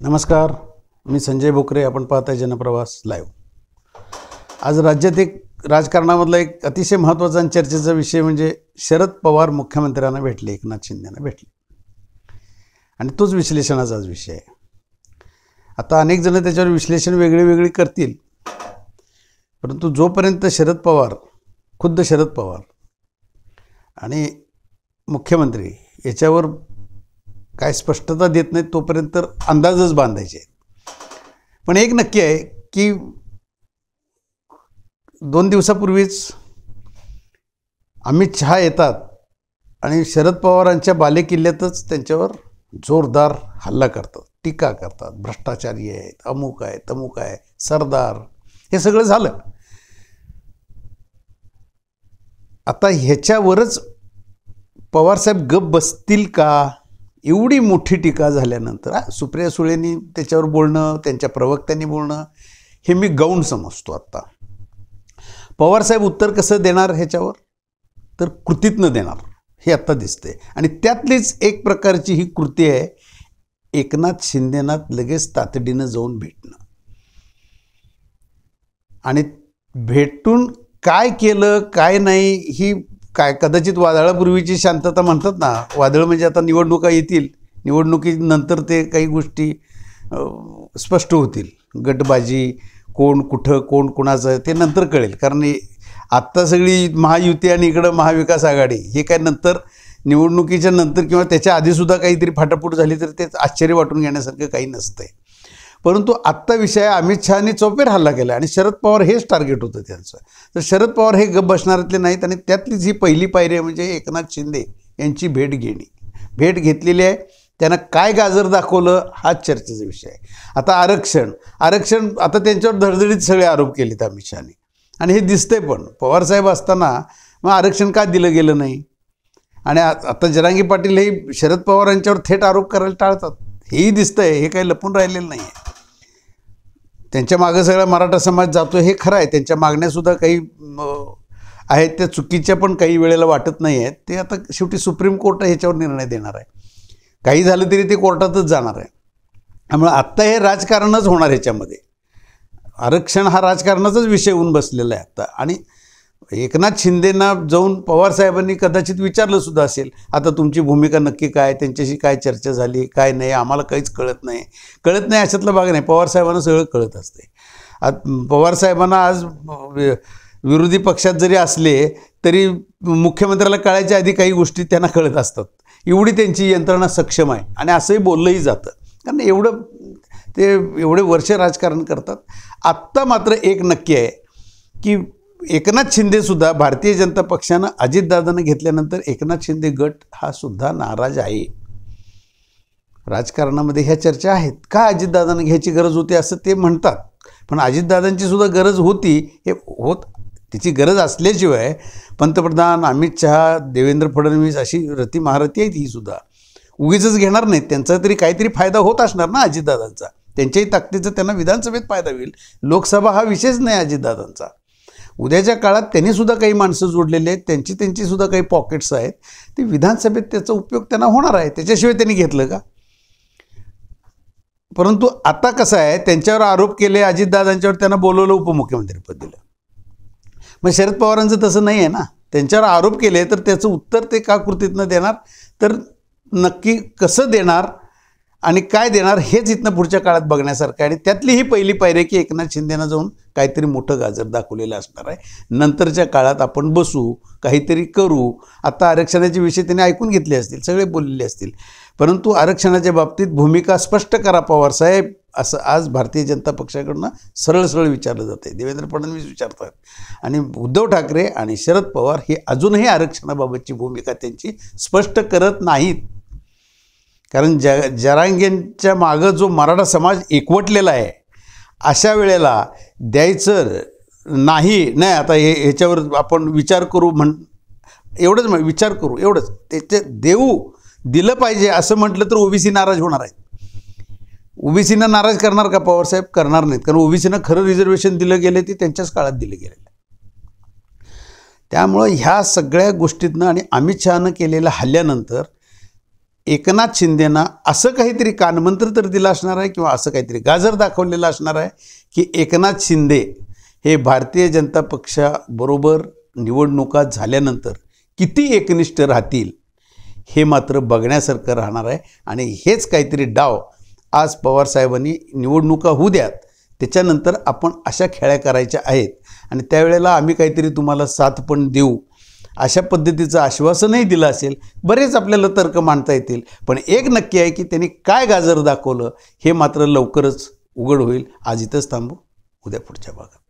नमस्कार मी संजय बोकरे आपण पाहताय जनप्रवास लाईव्ह आज राज्यात एक राजकारणामधला एक अतिशय महत्त्वाचा आणि चर्चेचा विषय म्हणजे शरद पवार मुख्यमंत्र्यांना भेटले एकनाथ शिंदेना भेटले. आणि तोच विश्लेषणाचा आज विषय आहे. आता अनेक जण त्याच्यावर विश्लेषण वेगळे वेगळे करतील. परंतु जोपर्यंत शरद पवार खुद्द शरद पवार आणि मुख्यमंत्री याच्यावर काय स्पष्टता देत नाहीत तोपर्यंत तर अंदाजच बांधायचे पण एक नक्की आहे की दोन दिवसापूर्वीच अमित शहा येतात आणि शरद पवारांच्या बालेकिल्ल्यातच त्यांच्यावर जोरदार हल्ला करतात टीका करतात. भ्रष्टाचारी आहेत अमुक आहे तमुक आहे सरदार. हे सगळं झालं. आता ह्याच्यावरच पवारसाहेब गप बसतील का? एवढी मोठी टीका झाल्यानंतर हा, सुप्रिया सुळेंनी त्याच्यावर बोलणं त्यांच्या प्रवक्त्यांनी बोलणं हे मी गौण समजतो आत्ता. पवारसाहेब उत्तर कसं देणार ह्याच्यावर? तर कृतीतनं देणार हे आत्ता दिसते आणि त्यातलीच एक प्रकारची ही कृती आहे एकनाथ शिंदेनाथ लगेच तातडीनं जाऊन भेटणं. आणि भेटून काय केलं काय नाही ही काय कदाचित वादळापूर्वीची शांतता म्हणतात ना वादळ म्हणजे आता निवडणुका येतील निवडणुकीनंतर ते काही गोष्टी स्पष्ट होतील. गटबाजी कोण कुठं कोण कुणाचं ते नंतर कळेल. कारण आत्ता सगळी महायुती आणि इकडं महाविकास आघाडी हे काय नंतर निवडणुकीच्या नंतर किंवा त्याच्या आधीसुद्धा काहीतरी फाटाफूट झाली तर ते आश्चर्य वाटून घेण्यासारखं काही नसतंय. परंतु आत्ता विषय अमित शहानी चौपेर हल्ला केला आणि शरद पवार हेच टार्गेट होतं त्यांचं. तर शरद पवार हे गप बसणाऱ्यातले नाहीत आणि त्यातलीच ही पहिली पायरी आहे म्हणजे एकनाथ शिंदे यांची भेट घेणे. भेट घेतलेली आहे. त्यांना काय गाजर दाखवलं हा चर्चेचा विषय आहे. आता आरक्षण. आरक्षण आता त्यांच्यावर धडधडीत सगळे आरोप केलेत अमित शहाने. आणि हे दिसतंय पण. पवारसाहेब असताना मग आरक्षण का दिलं गेलं नाही? आणि आ- आता जरांगी पाटील हे शरद पवारांच्यावर थेट आरोप करायला टाळतात. हेही दिसतंय. हे काही लपून राहिलेलं नाही आहे त्यांच्या मागं सगळा मराठा समाज जातो हे खरं आहे. त्यांच्या मागण्यासुद्धा काही आहेत. त्या चुकीच्या पण काही वेळेला वाटत नाही आहेत. ते आता शेवटी सुप्रीम कोर्ट ह्याच्यावर निर्णय देणार आहे. काही झालं तरी ते कोर्टातच जाणार आहे. त्यामुळे आत्ता हे राजकारणच होणार ह्याच्यामध्ये. आरक्षण हा राजकारणाचाच विषय होऊन बसलेला आहे आत्ता. आणि एकनाथ शिंदेना जाऊन पवारसाहेबांनी कदाचित विचारलं सुद्धा असेल आता तुमची भूमिका नक्की काय त्यांच्याशी काय चर्चा झाली काय नाही आम्हाला काहीच कळत नाही. कळत नाही अशातला भाग नाही पवारसाहेबांना सगळं कळत असते. आज पवारसाहेबांना आज वि- विरोधी पक्षात जरी असले तरी मुख्यमंत्र्याला कळायच्या आधी काही गोष्टी त्यांना कळत असतात. एवढी त्यांची यंत्रणा सक्षम आहे आणि असंही बोललंही जातं. कारण एवढं ते एवढे वर्ष राजकारण करतात. आत्ता मात्र एक नक्की आहे की एकनाथ शिंदेसुद्धा भारतीय जनता पक्षानं अजितदादानं घेतल्यानंतर एकनाथ शिंदे गट हा सुद्धा नाराज आहे. राजकारणामध्ये ह्या चर्चा आहेत. का अजितदादांना घ्यायची गरज होती असं ते म्हणतात. पण अजितदादांची सुद्धा गरज होती हे होत तिची गरज असल्याशिवाय पंतप्रधान अमित शहा देवेंद्र फडणवीस अशी रती महारथी आहेत ही सुद्धा. उगीच घेणार नाहीत. त्यांचा तरी काहीतरी फायदा होत असणार ना अजितदादांचा. त्यांच्याही ताकदीचा त्यांना विधानसभेत फायदा होईल. लोकसभा हा विषयच नाही अजितदादांचा. उद्याच्या काळात त्यांनीसुद्धा काही माणसं जोडलेली आहेत त्यांची त्यांचीसुद्धा काही पॉकेट्स आहेत. ते विधानसभेत त्याचा उपयोग त्यांना होणार आहे त्याच्याशिवाय त्यांनी घेतलं का? परंतु आता कसं आहे त्यांच्यावर आरोप केले अजितदादांच्यावर त्यांना बोलवलं उपमुख्यमंत्रीपद दिलं. मग शरद पवारांचं तसं नाही आहे ना? त्यांच्यावर आरोप केले तर त्याचं उत्तर ते का कृतीतनं देणार. तर नक्की कसं देणार? आणि काय देणार हेच इथनं पुढच्या काळात बघण्यासारखं आहे. आणि त्यातली ही पहिली पायरी की एकनाथ शिंदेनं जाऊन काहीतरी मोठं गाजर दाखवलेलं असणार आहे. नंतरच्या काळात आपण बसू काहीतरी करू. आता आरक्षणाचे विषय त्यांनी ऐकून घेतले असतील सगळे बोललेले असतील. परंतु आरक्षणाच्या बाबतीत भूमिका स्पष्ट करा पवारसाहेब असं आज भारतीय जनता पक्षाकडनं सरळ सरळ विचारलं जातं आहे. देवेंद्र फडणवीस विचारतात. आणि उद्धव ठाकरे आणि शरद पवार हे अजूनही आरक्षणाबाबतची भूमिका त्यांची स्पष्ट करत नाहीत. कारण ज जरांगेंच्या मागं जो मराठा समाज एकवटलेला आहे अशा वेळेला द्यायचं नाही नाही आता हे ह्याच्यावर आपण विचार करू म्हण एवढंच म्हण विचार करू एवढंच. त्याचे देऊ दिलं पाहिजे असं म्हटलं तर ओबीसी नाराज होणार आहेत. ओबीसीना नाराज करणार का पवारसाहेब? करणार नाहीत. कारण ओबीसीनं खरं रिझर्वेशन दिलं गेलं ते त्यांच्याच काळात दिलं गेलेलं त्यामुळं ह्या सगळ्या गोष्टीतनं आणि अमित शहानं केलेल्या हल्ल्यानंतर एकनाथ शिंदेना असं काहीतरी कानमंत्र तर दिलं असणार आहे किंवा असं काहीतरी गाजर दाखवलेलं असणार आहे की एकनाथ शिंदे हे भारतीय जनता पक्षाबरोबर निवडणुका झाल्यानंतर किती एकनिष्ठ राहतील हे मात्र बघण्यासारखं राहणार आहे. आणि हेच काहीतरी डाव आज पवारसाहेबांनी निवडणुका होऊ द्यात त्याच्यानंतर आपण अशा खेळ्या करायच्या आहेत. आणि त्यावेळेला आम्ही काहीतरी तुम्हाला साथ पण देऊ. अशा पद्धतीचं आश्वासनही दिलं असेल. बरेच आपल्याला तर्क मांडता येतील. पण एक नक्की आहे की त्यांनी काय गाजर दाखवलं हे मात्र लवकरच उघड होईल. आज इथंच थांबू. उद्या पुढच्या भागात.